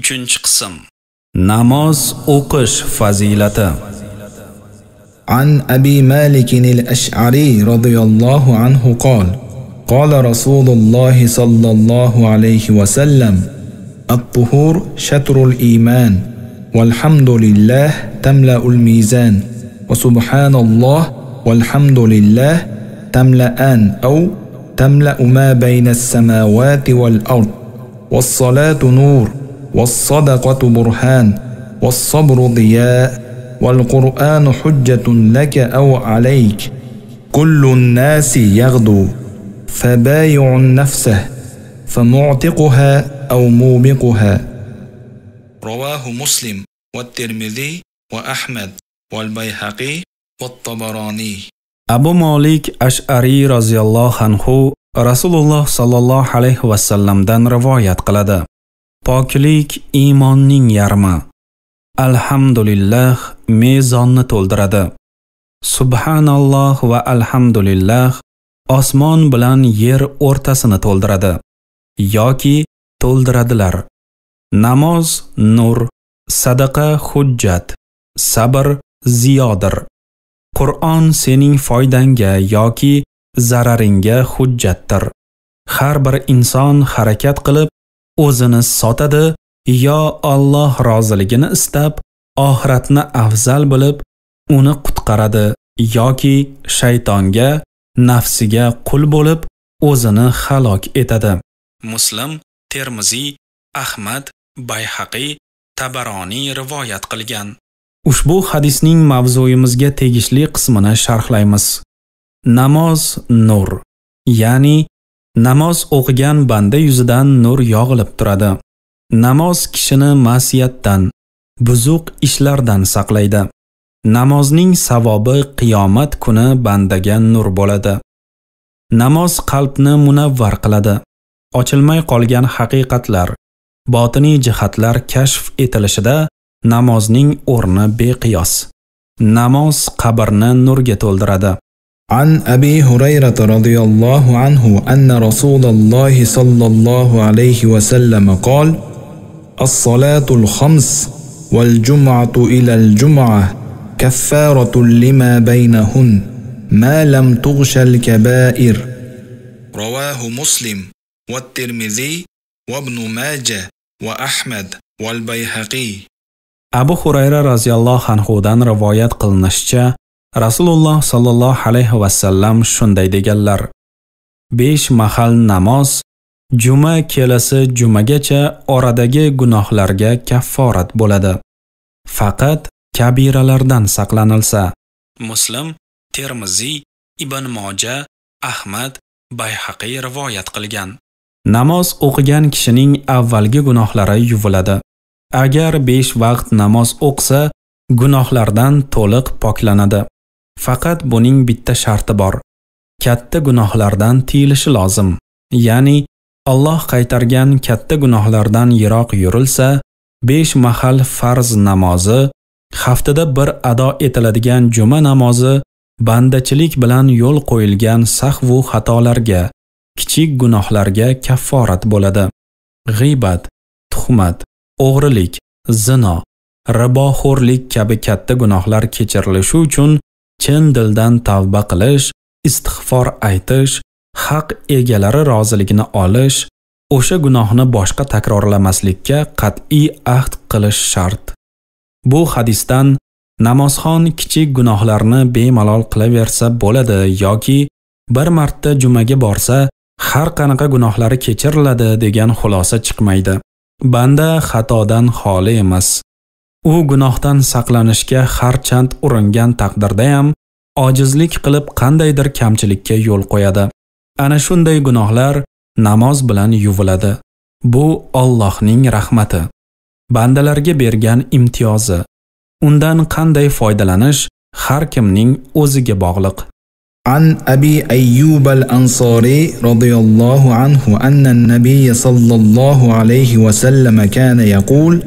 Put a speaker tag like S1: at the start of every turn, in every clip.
S1: uchinchi qism. Namoz o'qish fazilati.
S2: عن ابي مالك الاشعري رضي الله عنه قال قال رسول الله صلى الله عليه وسلم الطهور شطر الايمان والحمد لله تملا الميزان وسبحان الله والحمد لله تملأان أو تملأ ما بين السماوات والارض والصلاه نور والصدقة برهان والصبر ضياء والقرآن حجة لك أو عليك كل الناس يغدو فبايع نفسه فمعتقها أو موبقها
S1: رواه مسلم والترمذي وأحمد والبيهقي والطبراني أبو مالك أشعري رضي الله عنه rasululloh sollallohu alayhi vasallamdan rivoyat qiladi poklik iymonning yarmi. Alhamdulillah mezonni to'ldiradi. Subhanalloh va alhamdulillah osmon bilan yer o'rtasini to'ldiradi. Yoki to'ldiradilar. Namoz nur sadaqa hujjat sabr ziyodir. Qur'on sening foydangga yoki zararingga hujjatdir. Har bir inson harakat qilib o'zini sotadi yo Alloh roziligini istab oxiratni afzal bilib uni qutqaradi yoki shaytonga nafsiga qul bo'lib o'zini halok etadi. Muslim termiziy ahmad bayhaqiy tabaroniy rivoyat qilgan. Ushbu hadisning mavzuyimizga tegishli qismini sharhlaymiz. Namoz nur ya'ni namoz o'qigan banda yuzidan nur yog'ilib turadi. Namoz kishini masiyatdan buzuq ishlardan saqlaydi. Namozning savobi qiyomat kuni bandaga nur bo'ladi. Namoz qalbni munavvar qiladi. Ochilmay qolgan haqiqatlar botiniy jihatlar kashf etilishida namozning o'rni beqiyos. Namoz qabrni nurga to'ldiradi.
S2: عن أبي هريرة رضي الله عنه أن رسول الله صلى الله عليه وسلم قال الصلاة الخمس والجمعة إلى الجمعة كفارة لما بينهن ما لم تغش الكبائر.
S1: رواه مسلم والترمذي وابن ماجه وأحمد والبيهقي. abu hurayra roziyallohu anhudan rivoyat qilinishicha rasululloh sollallohu alayhi vasallam shunday deganlar. Besh mahal namoz juma kelasi jumagacha oradagi gunohlarga kafforat bo'ladi. Faqat kabiralardan saqlanilsa. Muslim termiziy ibn moja ahmad bayhaqiy rivoyat qilgan. Namoz o'qigan kishining avvalgi gunohlari yuviladi. Agar besh vaqt namoz o'qsa gunohlardan to'liq poklanadi. Faqat buning bitta sharti bor. Katta gunohlardan tiyilishi lozim. Ya'ni Alloh qaytargan katta gunohlardan yiroq yurilsa besh mahal farz namozi haftada bir ado etiladigan juma namozi bandachilik bilan yo'l qo'yilgan sahvu xatolarga kichik gunohlarga kafforat bo'ladi. G'ibat, tuhmat o'g'rilik zino riboxo'rlik kabi katta gunohlar kechirilishi uchun chin dildan tavba qilish istig'for aytish haq egalari roziligini olish o'sha gunohni boshqa takrorlamaslikka qat'iy ahd qilish shart. Bu hadisdan namozxon kichik gunohlarni bemalol qilaversa bo'ladi yoki bir marta jumaga borsa har qanaqa gunohlari kechiriladi degan xulosa chiqmaydi. Banda xatodan xoli emas. u gunohdan saqlanishga harchand uringan taqdirda ham ojizlik qilib qandaydir kamchilikka yo'l qo'yadi ana shunday gunohlar namoz bilan yuviladi bu Allohning rahmati bandalarga bergan imtiyozi undan qanday foydalanish har kimning o'ziga bog'liq
S2: عن أبي أيوب الأنصاري رضي الله عنه أن النبي صلى الله عليه وسلم كان يقول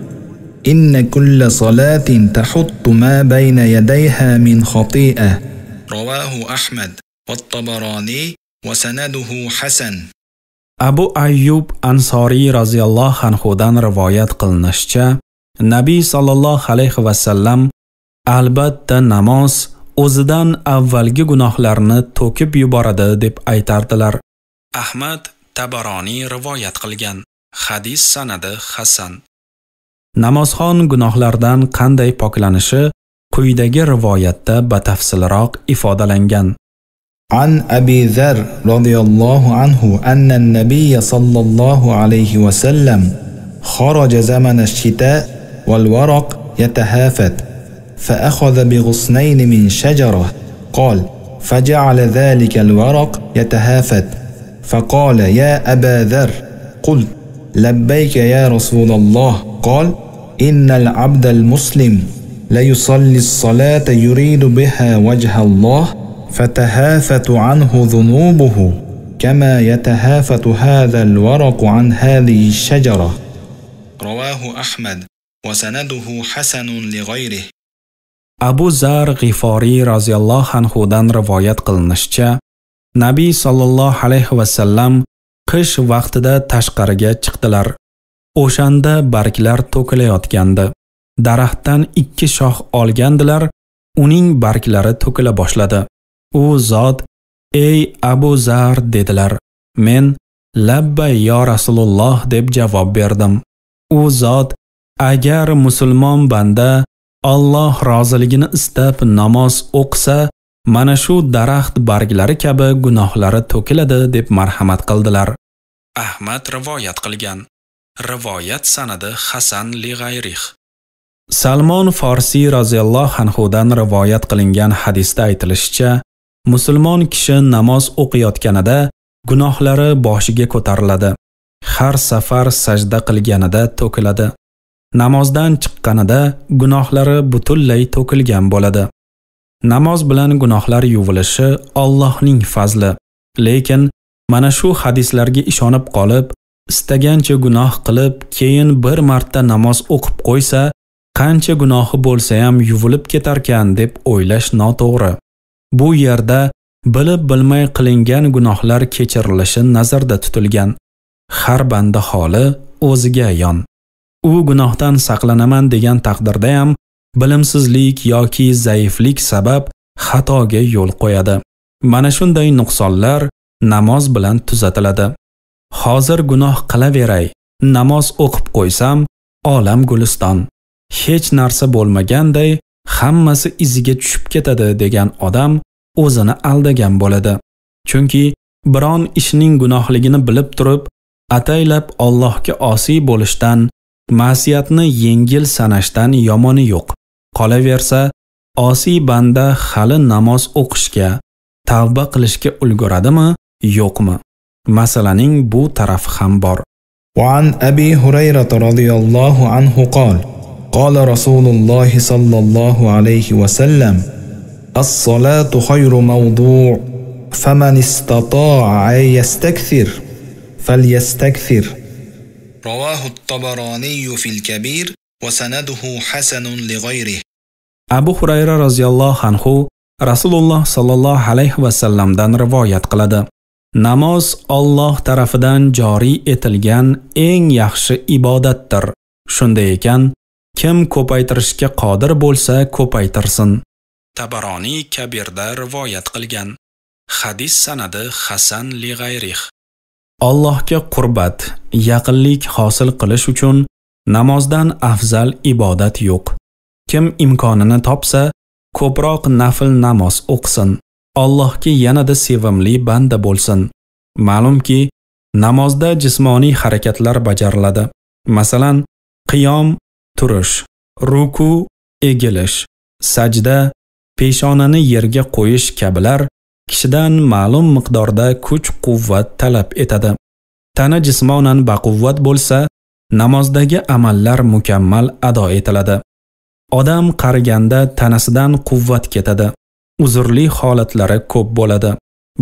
S2: إن كل صلاة تحط ما بين يديها من خطيئة
S1: رواه أحمد والطبراني وسنده حسن abu ayyub ansoriy roziyallohu anhudan rivoyat qilinishicha nabiy sollallohu alayhi vasallam albatta namoz o'zidan avvalgi gunohlarni to'kib yuboradi deb aytardilar ahmad tabaroniy rivoyat qilgan hadis sanadi hasan namozxon gunohlardan qanday poklanishi quyidagi rivoyatda batafsilroq ifodalangan
S2: عن أبي ذر رضي الله عنه أن النبي صلى الله عليه وسلم خرج زمن الشتاء والورق يتهافت فأخذ بغصنين من شجرة قال فجعل ذلك الورق يتهافت فقال يا أبا ذر قلت لبيك يا رسول الله قال إن العبد المسلم لا يصلي الصلاة يريد بها وجه الله فتهافت عنه ذنوبه كما يتهافت هذا الورق عن هذه الشجرة.
S1: رواه أحمد وسنده حسن لغيره. أبو زار غفاري رضي الله عنه دان روايات قلنشة نبي صلى الله عليه وسلم قش وقتدا تشقرگه چقدلار o'shanda barglar to'kilayotgandi. Daraxtdan ikki shox olgandilar uning barglari to'kila boshladi. U zot ey abu zar dedilar. Men labbay yo rasululloh deb javob berdim. U zot agar musulmon banda Alloh roziligini istab namoz o'qsa, mana shu daraxt barglari kabi gunohlari to'kiladi deb marhamat qildilar. Ahmad rivoyat qilgan. Rivoyat sanadi hasan li g'ayrih salmon forsiy roziyallohu anhudan rivoyat qilingan hadisda aytilishicha musulmon kishi namoz o'qiyotganida gunohlari boshiga ko'tariladi. Har safar sajda qilganida to'kiladi. Namozdan chiqqanida gunohlari butunlay to'kilgan bo'ladi. Namoz bilan gunohlar yuvilishi Allohning fazli. Lekin mana shu hadislarga ishonib qolib istagancha gunoh qilib keyin bir marta namoz o'qib qo'ysa qancha gunohi bo'lsa ham yuvilib ketarkan deb o'ylash noto'g'ri. Bu yerda bilib bilmay qilingan gunohlar kechirilishi nazarda tutilgan. Har banda holi o'ziga ayon. U gunohdan saqlanaman degan taqdirda ham bilimsizlik yoki zaiflik sabab xatoga yo'l qo'yadi. Mana shunday nuqsonlar namoz bilan tuzatiladi. Hozir gunoh qilaveray. Namoz o'qib qo'ysam olam guliston. Hech narsa bo'lmaganday hammasi iziga tushib ketadi degan odam o'zini aldagan bo'ladi. Chunki biron ishning gunohligini bilib turib ataylab Allohga osiy bo'lishdan ma'siyatni yengil sanashdan yomoni yo'q. Qolaversa osiy banda hali namoz o'qishga tavba qilishga ulguradimi yo'qmi? Masalaning bu tarafi ham bor
S2: وعن أبي هريرة رضي الله عنه قال قال رسول الله صلى الله عليه وسلم الصلاة خير موضوع فمن استطاع أن يستكثر فليستكثر.
S1: رواه الطبراني في الكبير وسنده حسن لغيره. abu hurayra roziyallohu anhu rasululloh sollallohu alayhi vasallamdan rivoyat qiladi namoz Alloh tarafidan joriy etilgan eng yaxshi ibodatdir shunday ekan kim ko'paytirishga qodir bo'lsa ko'paytirsin tabaroniy kabirda rivoyat qilgan hadis sanadi hasan li g'ayrih Allohga qurbat, yaqinlik hosil qilish uchun namozdan afzal ibodat yo'q. Kim imkonini topsa, ko'proq nafl namoz o'qsin. Allohga yanada sevimli banda bo'lsin. Ma'lumki, namozda jismoniy harakatlar bajariladi. Masalan, qiyom, turish, ruku, egilish, sajda, peshonani yerga qo'yish kabilar kishidan ma'lum miqdorda kuch-quvvat talab etadi. Tana jismonan baquvvat bo'lsa, namozdagi amallar mukammal ado etiladi. Odam qariganda tanasidan quvvat ketadi. Uzrli holatlari ko'p bo'ladi.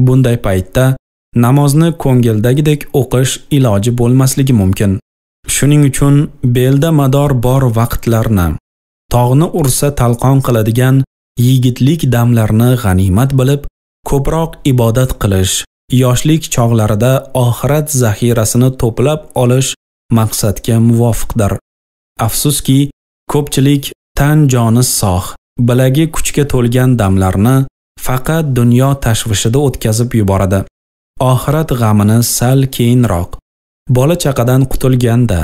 S1: Bunday paytda namozni ko'ngildagidek o'qish iloji bo'lmasligi mumkin. Shuning uchun belda mador bor vaqtlarni, tog'ni ursa talqon qiladigan yigitlik damlarni g'animat bilib ko'proq ibodat qilish yoshlik chog'larida oxirat zaxirasini to'plab olish maqsadga muvofiqdir. Afsuski, ko'pchilik tan joni sog', bilagi kuchga to'lgan damlarni faqat dunyo tashvishida o'tkazib yuboradi. Oxirat g'amini sal keyinroq bola chaqadan qutulganda,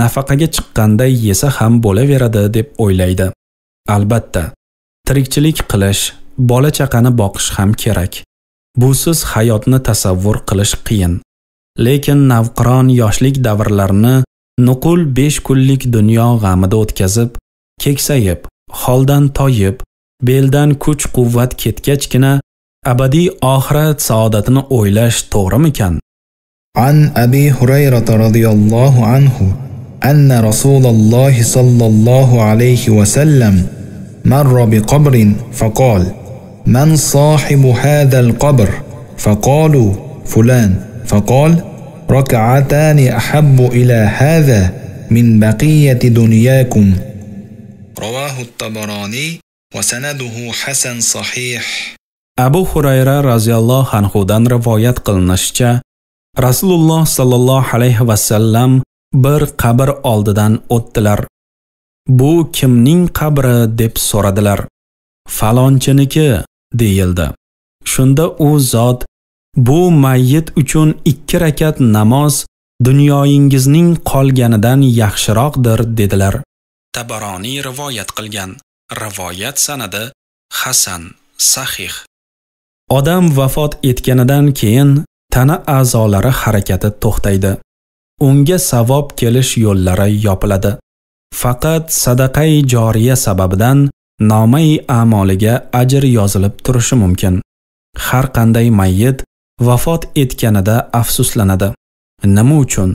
S1: nafaqaga chiqqanda yesa ham bo'laveradi deb o'ylaydi. Albatta, tirikchilik qilish, bola chaqani boqish ham kerak. Busiz hayotni tasavvur qilish qiyin. Lekin navqiron yoshlik davrlarini nuqul 5 kunlik dunyo g'amida o'tkazib, keksayib, holdan toyib, beldan kuch-quvvat ketgachgina abadiy oxirat saodatini o'ylash to'g'rimikan?
S2: عن أبي هريرة رضي الله عنه أن رسول الله صلى الله عليه وسلم مر بقبر فقال من صاحب هذا القبر فقالوا فلان فقال ركعتان أحب إلى هذا من بقية دنياكم رواه الطبراني وسنده حسن صحيح
S1: أبو هريرة رضي الله عنه دان روايات قلنشچه Rasululloh sallallohu alayhi va sallam bir qabr oldidan o'tdilar. Bu kimning qabri deb so'radilar. Falonchiniki deyildi. Shunda u zot bu mayyit uchun ikki rakat namoz dunyoyingizning qolganidan yaxshiroqdir dedilar. Tabaroniy rivoyat qilgan. Rivoyat sanadi Hasan sahih. Odam vafot etganidan keyin tana a'zolari harakati to'xtaydi. Unga savob kelish yo'llari yopiladi. Faqat sadaqai joriya sababidan nomai a'moliga ajr yozilib turishi mumkin. Har qanday mayyit vafot etganida afsuslanadi. Nima uchun?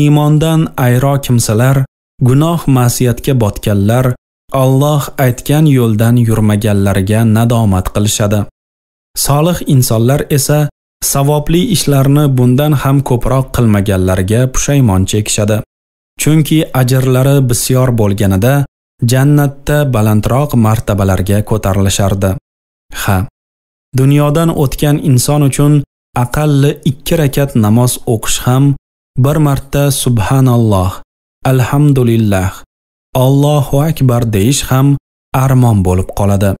S1: Iymondan ayro kimsalar, gunoh ma'siyatga botganlar, Alloh aytgan yo'ldan yurmaganlarga nadomat qilishadi. Solih insonlar esa savobli ishlarni bundan ham ko'proq qilmaganlarga pushaymon chekishadi. Chunki ajrlari bisyor bo'lganida jannatda balandroq martabalarga ko'tarilishardi. Ha, dunyodan o'tgan inson uchun aqalli 2 rakat namoz o'qish ham bir marta subhanalloh, alhamdulillah, Allohu akbar deyish ham armon bo'lib qoladi.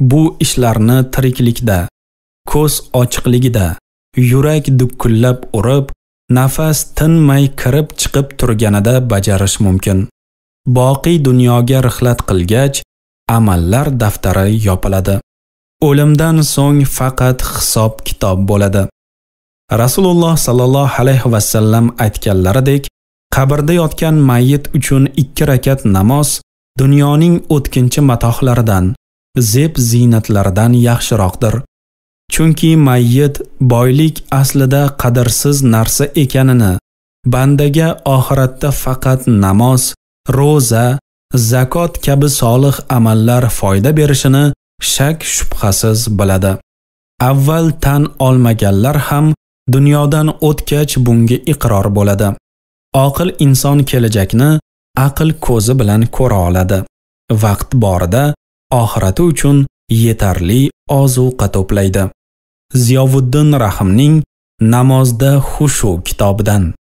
S1: Bu ishlarni tiriklikda, ko'z ochiqligida, yurak dukkullab urib, nafas tinmay kirib chiqib turganida bajarish mumkin. Boqiy dunyoga rihlat qilgach, amallar daftari yopiladi. O'limdan so'ng faqat hisob kitob bo'ladi. Rasululloh sallallohu alayhi va sallam aytganlaridek, qabrda yotgan mayyit uchun 2 rakat namoz dunyoning o'tkinchi matohlaridan, zeb ziynatlaridan yaxshiroqdir. Chunki mayyit boylik aslida qadrsiz narsa ekanini, bandaga oxiratda faqat namoz, roza, zakot kabi solih amallar foyda berishini shak shubhasiz biladi. Avval tan olmaganlar ham dunyodan o'tgach bunga iqror bo'ladi. Oqil inson kelajakni aql ko'zi bilan ko'ra oladi. Vaqt borida oxirati uchun yetarli ozuqa to'playdi. Ziyovuddin Rahimning Namozda xushu kitobidan